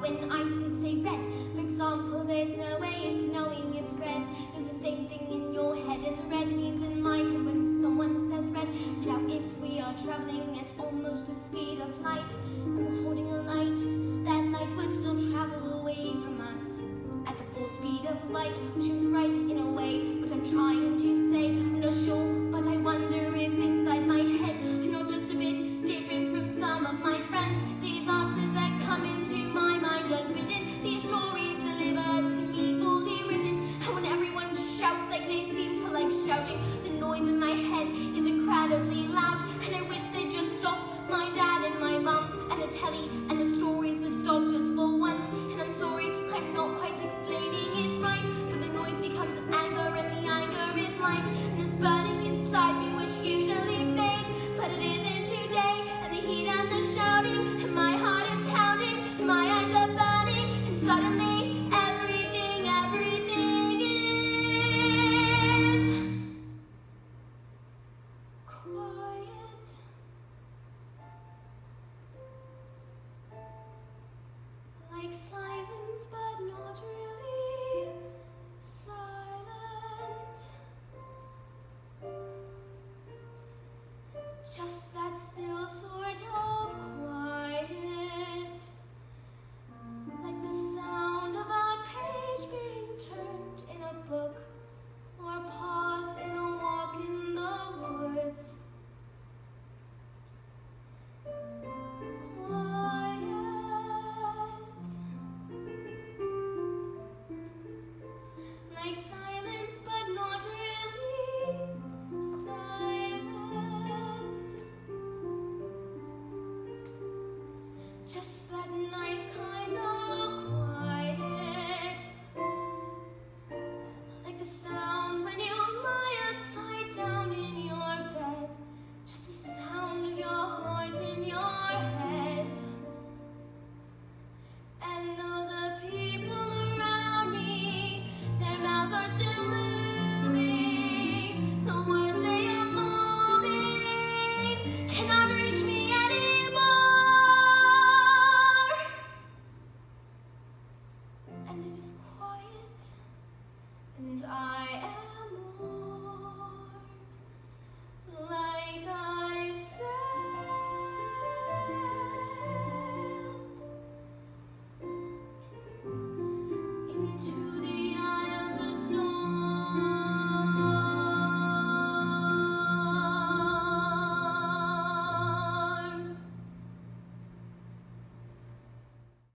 when ISIS say red, for example, there's no way of knowing if red means the same thing in your head as red means in my head when someone says red. Now if we are traveling at almost the speed of light, mind. book or pause.